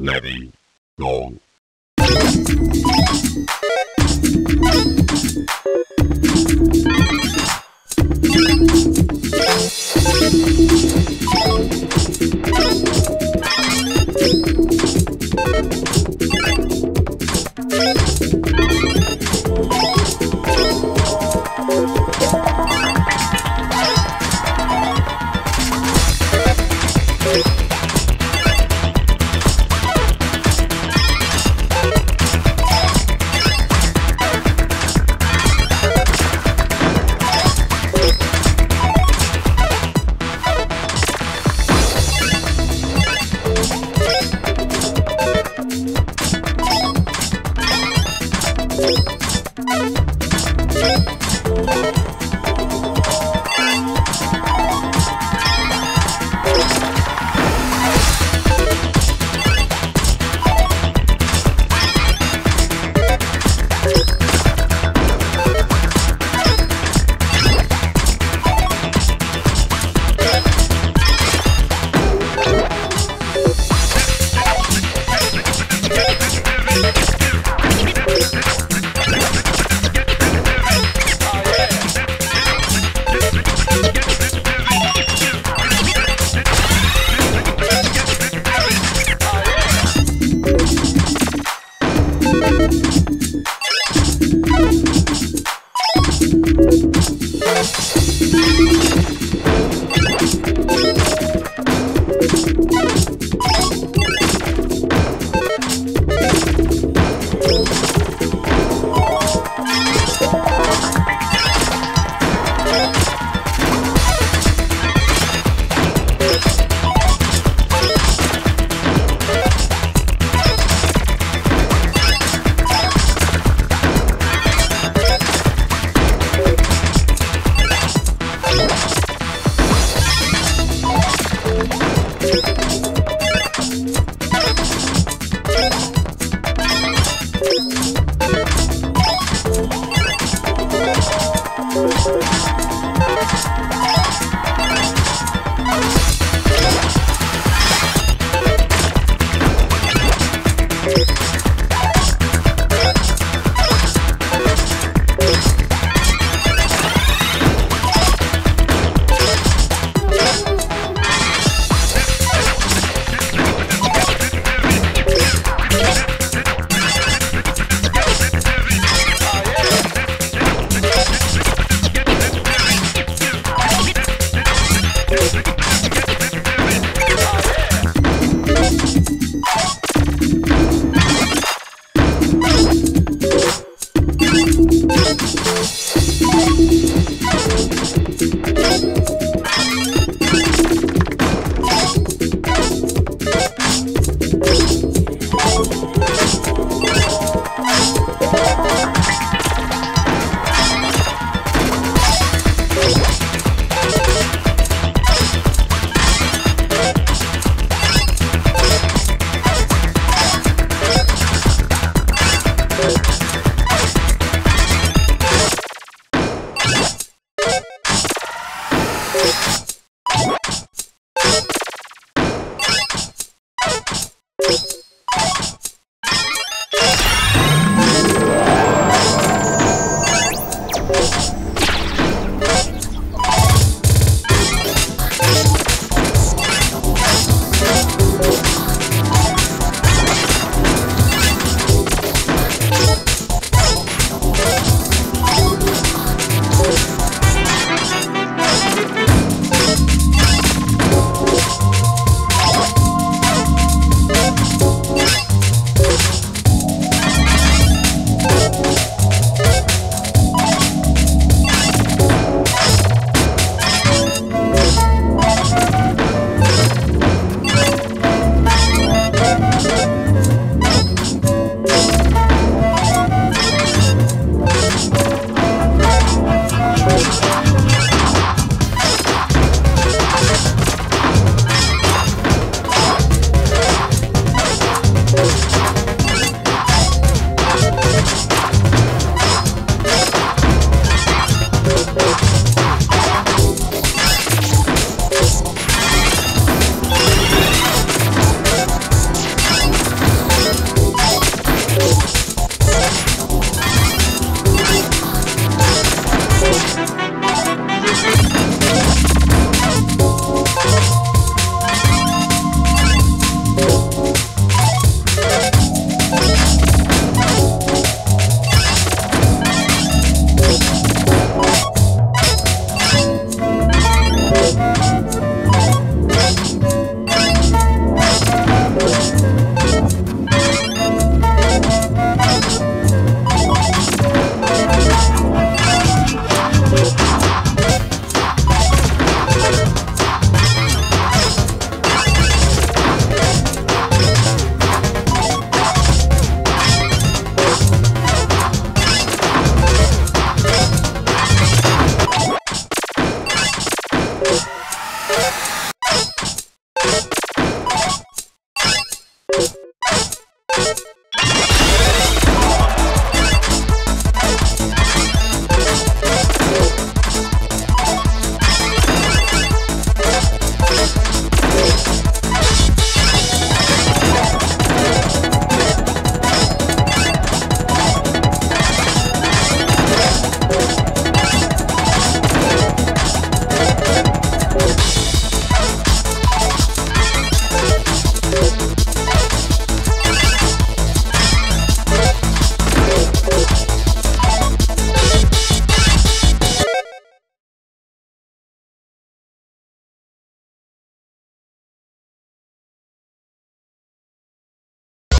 Letting go. Thank Música